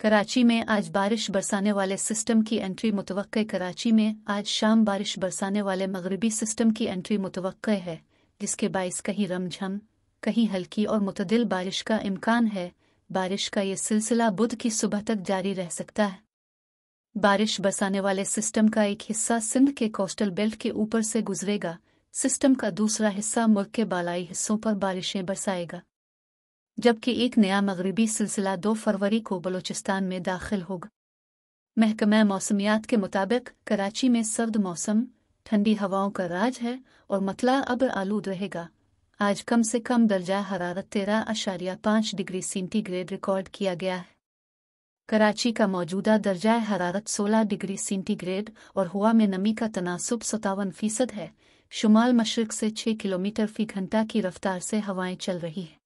कराची में आज बारिश बरसाने वाले सिस्टम की एंट्री मुतव कराची में आज शाम बारिश बरसाने वाले मगरबी सिस्टम की एंट्री मुतव है, जिसके बायस कहीं रमझम, कहीं हल्की और मुतदिल बारिश का इम्कान है। बारिश का ये सिलसिला बुध की सुबह तक जारी रह सकता है। बारिश बरसाने वाले सिस्टम का एक हिस्सा सिंध के कोस्टल बेल्ट के ऊपर से गुजरेगा। सिस्टम का दूसरा हिस्सा मुल्क के बालाई हिस्सों पर बारिशें बरसाएगा। जबकि एक नया मगरबी सिलसिला दो फरवरी को बलूचिस्तान में दाखिल होगा। महकमा मौसमियात के मुताबिक कराची में सर्द मौसम, ठंडी हवाओं का राज है और मतला अब आलूद रहेगा। आज कम से कम दर्जा हरारत तेरह अशारिया पाँच डिग्री सेंटीग्रेड रिकॉर्ड किया गया है। कराची का मौजूदा दर्जा हरारत 16 डिग्री सेंटीग्रेड और हुआ में नमी का तनासब सतावन फ़ीसद है। शुमाल मशरक से 6 किलोमीटर फ़ी घंटा की रफ्तार से हवाएँ चल रही हैं।